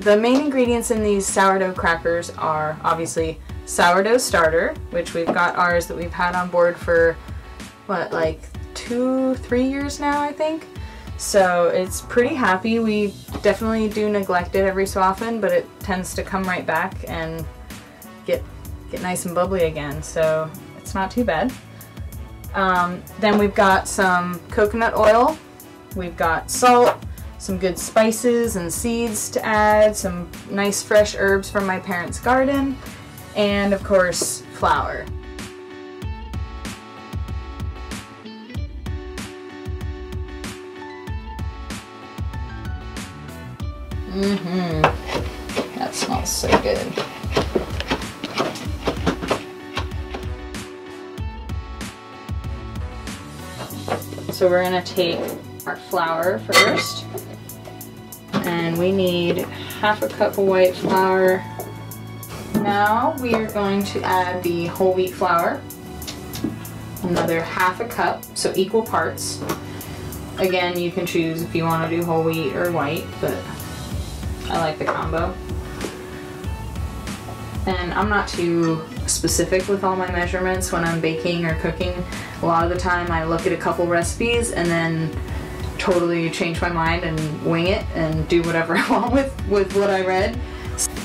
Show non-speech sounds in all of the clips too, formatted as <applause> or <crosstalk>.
the main ingredients in these sourdough crackers are obviously sourdough starter, which we've got ours that we've had on board for, what, like two, three years now, I think. So it's pretty happy. We definitely do neglect it every so often, but it tends to come right back and get, get nice and bubbly again. So it's not too bad. Um, then we've got some coconut oil. We've got salt, some good spices and seeds to add, some nice fresh herbs from my parents' garden, and of course, flour. Mm-hmm. That smells so good. So we're gonna take our flour first. And we need half a cup of white flour. Now we are going to add the whole wheat flour. Another half a cup, so equal parts. Again, you can choose if you want to do whole wheat or white, but I like the combo. And I'm not too specific with all my measurements when I'm baking or cooking. A lot of the time I look at a couple recipes and then totally change my mind and wing it and do whatever <laughs> I want with, with what I read.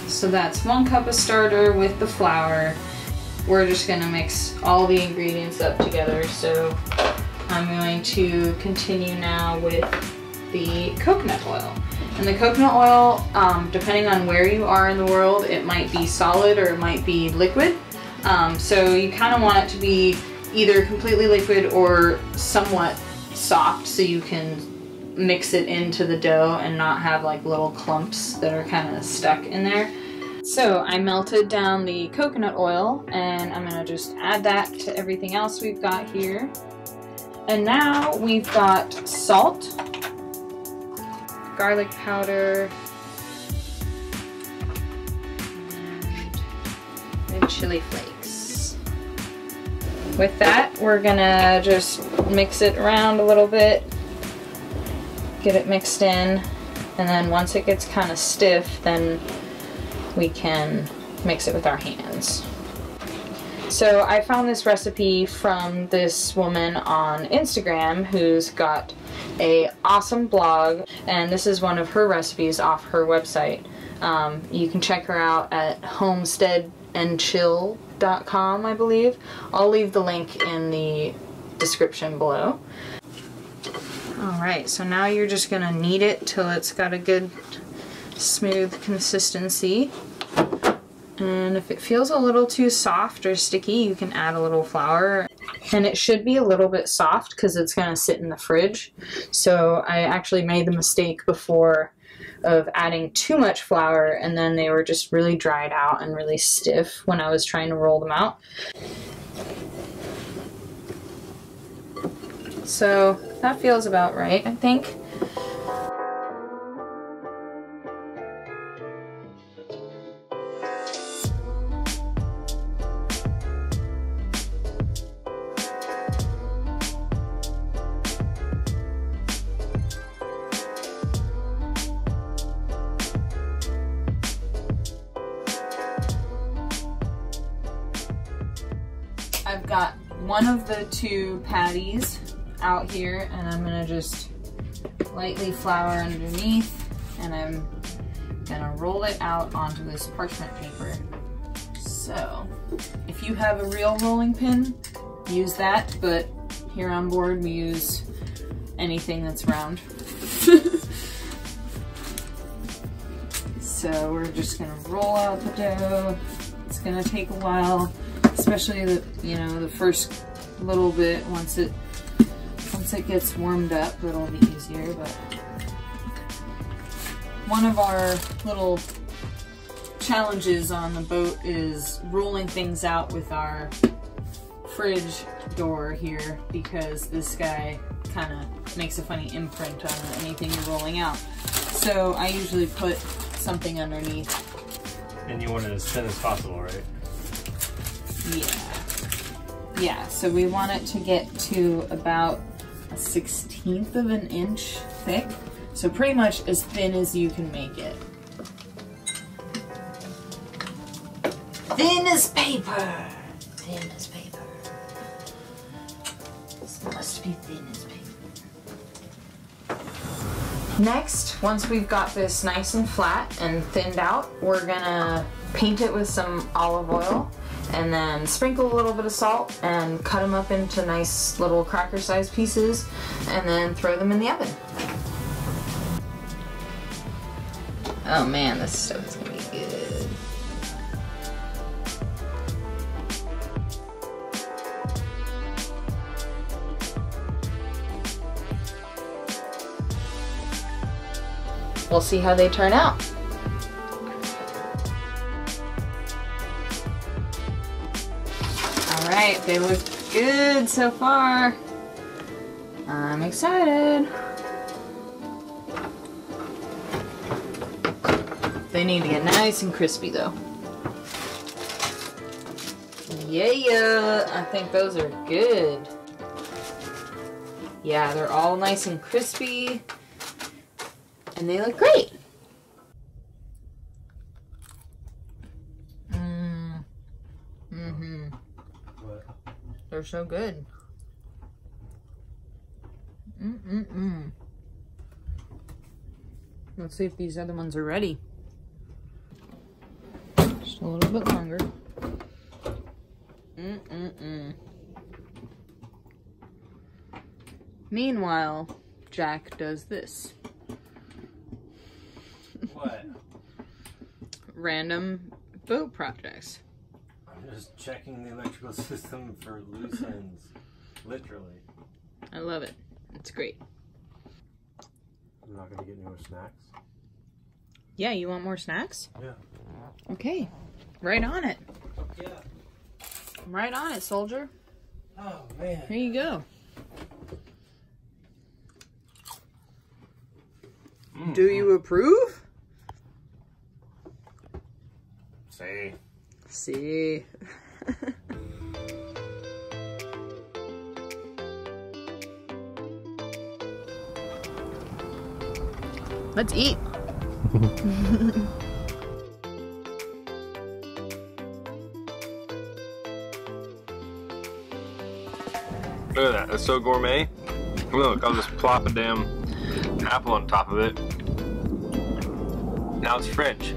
So that's one cup of starter with the flour. We're just gonna mix all the ingredients up together. So I'm going to continue now with the coconut oil. And the coconut oil, um, depending on where you are in the world, it might be solid or it might be liquid. Um, so you kind of want it to be either completely liquid or somewhat soft so you can mix it into the dough and not have like little clumps that are kind of stuck in there. So I melted down the coconut oil and I'm gonna just add that to everything else we've got here. And now we've got salt garlic powder, and chili flakes. With that, we're gonna just mix it around a little bit, get it mixed in, and then once it gets kind of stiff, then we can mix it with our hands. So I found this recipe from this woman on Instagram who's got a awesome blog and this is one of her recipes off her website. Um, you can check her out at homesteadandchill.com I believe. I'll leave the link in the description below. Alright, so now you're just going to knead it till it's got a good smooth consistency. And if it feels a little too soft or sticky, you can add a little flour. And it should be a little bit soft because it's going to sit in the fridge. So I actually made the mistake before of adding too much flour and then they were just really dried out and really stiff when I was trying to roll them out. So that feels about right, I think. I've got one of the two patties out here and I'm gonna just lightly flour underneath and I'm gonna roll it out onto this parchment paper. So if you have a real rolling pin, use that, but here on board we use anything that's round. <laughs> so we're just gonna roll out the dough. It's gonna take a while especially the you know the first little bit once it once it gets warmed up it'll be easier but one of our little challenges on the boat is rolling things out with our fridge door here because this guy kind of makes a funny imprint on anything you're rolling out. So I usually put something underneath. And you want it as thin as possible right? Yeah. Yeah, so we want it to get to about sixteenth of an inch thick. So pretty much as thin as you can make it. Thin as paper. Thin as paper. This must be thin as paper. Next, once we've got this nice and flat and thinned out, we're gonna paint it with some olive oil and then sprinkle a little bit of salt and cut them up into nice little cracker sized pieces and then throw them in the oven. Oh man, this stuff is gonna be good. We'll see how they turn out. They look good so far. I'm excited. They need to get nice and crispy though. Yeah, I think those are good. Yeah, they're all nice and crispy. And they look great. Mmm. Mm-hmm. What? They're so good. Mm-mm-mm. Let's see if these other ones are ready. Just a little bit longer. Mm-mm-mm. Meanwhile, Jack does this. What? Random boat projects. I'm just checking the electrical <laughs> system for loose ends. Literally. I love it. It's great. I'm not gonna get any more snacks. Yeah, you want more snacks? Yeah. Okay. Right on it. Yeah. Right on it, soldier. Oh man. Here you go. Mm, Do you mm. approve? Say. See. <laughs> Let's eat. <laughs> Look at that. That's so gourmet. Look, I'll just plop a damn apple on top of it. Now it's French.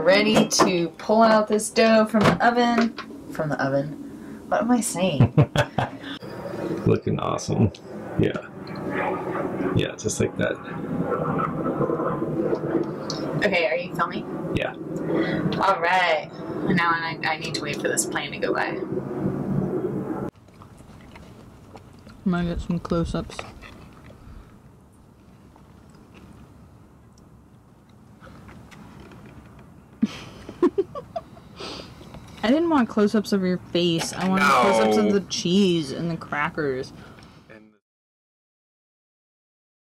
We're ready to pull out this dough from the oven. From the oven. What am I saying? <laughs> Looking awesome. Yeah. Yeah, just like that. Okay, are you filming? Yeah. All right. Now I, I need to wait for this plane to go by. I'm gonna get some close-ups. I didn't want close-ups of your face. I wanted No. close-ups of the cheese and the crackers.